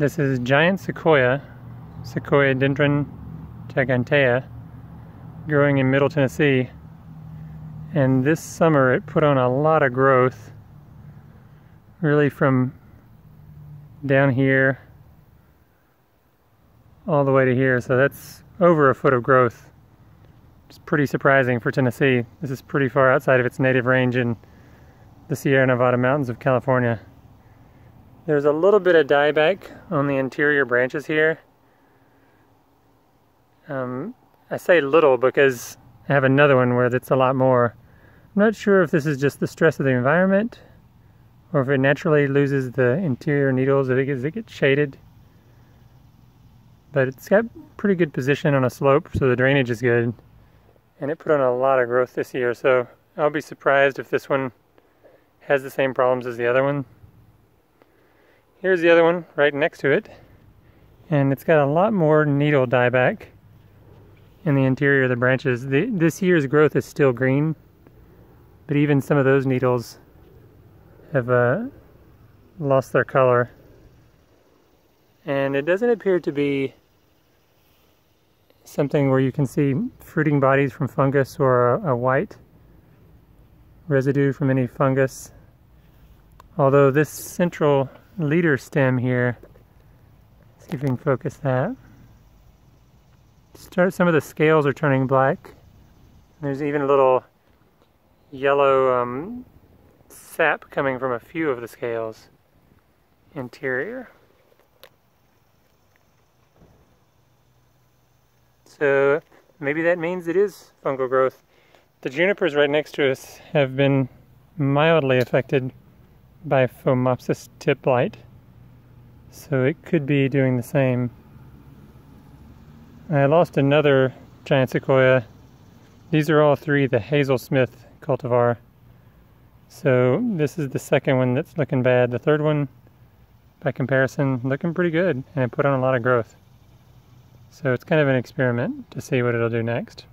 This is giant sequoia, Sequoiadendron gigantea, growing in Middle Tennessee. And this summer it put on a lot of growth, really from down here all the way to here. So that's over a foot of growth. It's pretty surprising for Tennessee. This is pretty far outside of its native range in the Sierra Nevada mountains of California. There's a little bit of dieback on the interior branches here. Um, I say little because I have another one where that's a lot more. I'm not sure if this is just the stress of the environment or if it naturally loses the interior needles as it gets shaded. But it's got pretty good position on a slope, so the drainage is good. And it put on a lot of growth this year, so I'll be surprised if this one has the same problems as the other one. Here's the other one right next to it. And it's got a lot more needle dieback in the interior of the branches. The, this year's growth is still green, but even some of those needles have uh, lost their color. And it doesn't appear to be something where you can see fruiting bodies from fungus or a, a white residue from any fungus. Although this central leader stem here. See if we can focus that. Start, some of the scales are turning black. There's even a little yellow um, sap coming from a few of the scales interior. So maybe that means it is fungal growth. The junipers right next to us have been mildly affected by Phomopsis tip blight. So it could be doing the same. I lost another giant sequoia. These are all three the Hazel Smith cultivar. So this is the second one that's looking bad. The third one, by comparison, looking pretty good and it put on a lot of growth. So it's kind of an experiment to see what it'll do next.